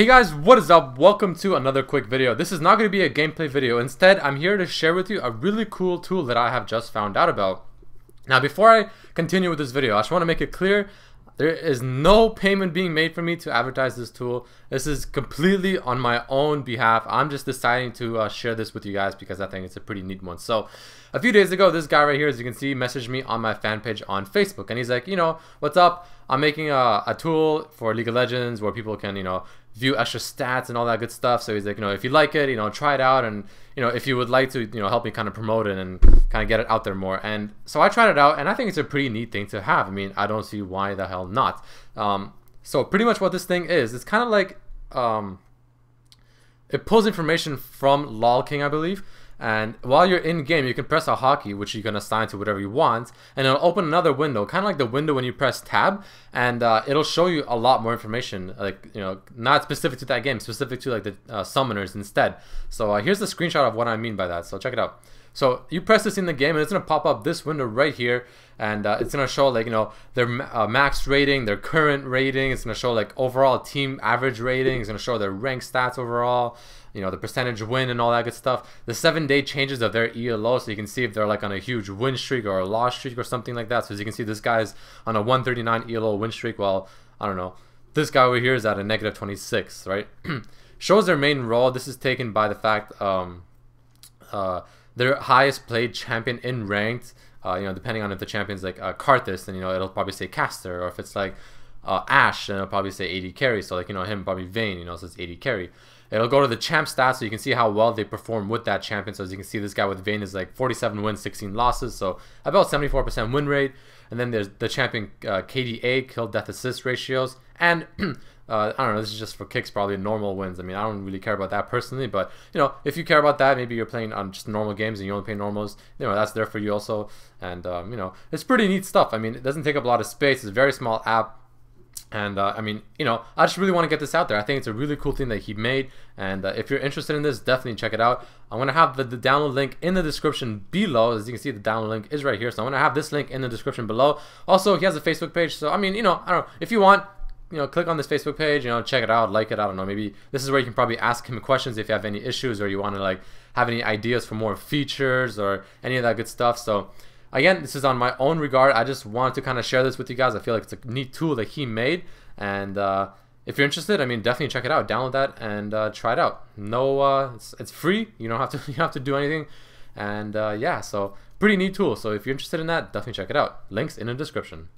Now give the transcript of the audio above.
Hey guys, what is up? Welcome to another quick video. This is not going to be a gameplay video. Instead, I'm here to share with you a really cool tool that I have just found out about. Now, before I continue with this video, I just want to make it clear there is no payment being made for me to advertise this tool. This is completely on my own behalf. I'm just deciding to uh, share this with you guys because I think it's a pretty neat one. So a few days ago, this guy right here, as you can see, messaged me on my fan page on Facebook. And he's like, you know, what's up? I'm making a, a tool for League of Legends where people can, you know, view extra stats and all that good stuff. So he's like, you know, if you like it, you know, try it out. And, you know, if you would like to, you know, help me kind of promote it and kind of get it out there more. And so I tried it out and I think it's a pretty neat thing to have. I mean, I don't see why the hell not. Um, so pretty much what this thing is, it's kind of like, um, it pulls information from LOL King, I believe. And while you're in game, you can press a hotkey, which you can assign to whatever you want, and it'll open another window, kind of like the window when you press tab, and uh, it'll show you a lot more information, like you know, not specific to that game, specific to like the uh, summoners instead. So uh, here's the screenshot of what I mean by that. So check it out. So you press this in the game and it's going to pop up this window right here and uh, it's going to show like, you know, their uh, max rating, their current rating. It's going to show like overall team average rating. It's going to show their rank stats overall, you know, the percentage win and all that good stuff. The seven day changes of their ELO so you can see if they're like on a huge win streak or a loss streak or something like that. So as you can see, this guy's on a 139 ELO win streak. Well, I don't know. This guy over here is at a negative 26, right? Shows their main role. This is taken by the fact um, uh, their highest played champion in ranked. Uh, you know, depending on if the champion's like uh, Karthus, then you know it'll probably say Caster, or if it's like uh, Ashe, then it'll probably say AD carry. So like you know him probably Vayne, you know, so it's AD carry. It'll go to the champ stats so you can see how well they perform with that champion. So as you can see, this guy with Vayne is like 47 wins, 16 losses, so about 74% win rate. And then there's the champion uh, KDA, kill death assist ratios, and uh, I don't know. This is just for kicks, probably normal wins. I mean, I don't really care about that personally, but you know, if you care about that, maybe you're playing on just normal games and you only play normals. You know, that's there for you also, and um, you know, it's pretty neat stuff. I mean, it doesn't take up a lot of space. It's a very small app. And uh, I mean, you know, I just really want to get this out there. I think it's a really cool thing that he made. And uh, if you're interested in this, definitely check it out. I'm going to have the, the, download link in the description below. As you can see, the download link is right here. So I'm going to have this link in the description below. Also, he has a Facebook page. So, I mean, you know, I don't know. If you want, you know, click on this Facebook page, you know, check it out, like it. I don't know. Maybe this is where you can probably ask him questions if you have any issues or you want to like have any ideas for more features or any of that good stuff. So, again, this is on my own regard. I just wanted to kind of share this with you guys. I feel like it's a neat tool that he made. And uh, if you're interested, I mean, definitely check it out. Download that and uh, try it out. No, uh, it's, it's free. You don't have to you have to do anything. And uh, yeah, so pretty neat tool. So if you're interested in that, definitely check it out. Links in the description.